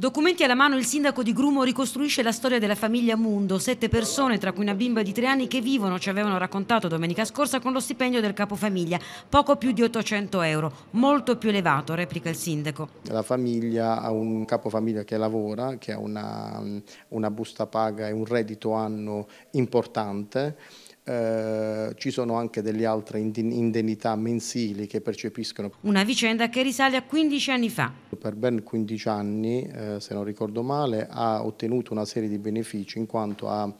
Documenti alla mano, il sindaco di Grumo ricostruisce la storia della famiglia Mundo. Sette persone, tra cui una bimba di tre anni, che vivono, ci avevano raccontato domenica scorsa, con lo stipendio del capofamiglia, poco più di 800 euro, molto più elevato, replica il sindaco. La famiglia ha un capofamiglia che lavora, che ha una, una busta paga e un reddito anno importante eh, ci sono anche delle altre indennità mensili che percepiscono. Una vicenda che risale a 15 anni fa. Per ben 15 anni, eh, se non ricordo male, ha ottenuto una serie di benefici in quanto ha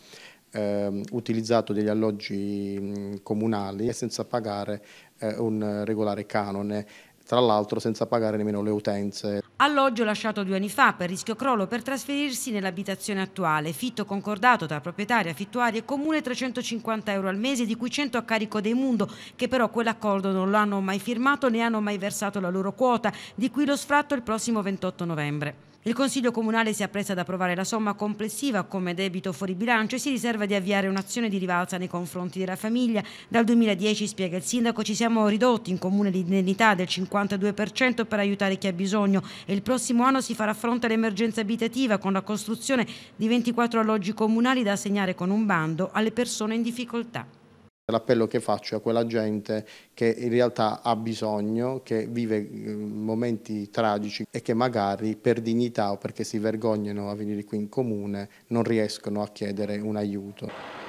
eh, utilizzato degli alloggi mh, comunali senza pagare eh, un regolare canone tra l'altro senza pagare nemmeno le utenze. Alloggio lasciato due anni fa per rischio crollo per trasferirsi nell'abitazione attuale, fitto concordato tra proprietario, affittuari e comune 350 euro al mese, di cui 100 a carico dei Mundo, che però quell'accordo non l'hanno mai firmato né hanno mai versato la loro quota, di cui lo sfratto il prossimo 28 novembre. Il Consiglio Comunale si appresta ad approvare la somma complessiva come debito fuori bilancio e si riserva di avviare un'azione di rivalsa nei confronti della famiglia. Dal 2010, spiega il Sindaco, ci siamo ridotti in comune l'indennità del 52% per aiutare chi ha bisogno e il prossimo anno si farà fronte all'emergenza abitativa con la costruzione di 24 alloggi comunali da assegnare con un bando alle persone in difficoltà. L'appello che faccio a quella gente che in realtà ha bisogno, che vive eh, momenti tragici e che magari per dignità o perché si vergognano a venire qui in comune non riescono a chiedere un aiuto.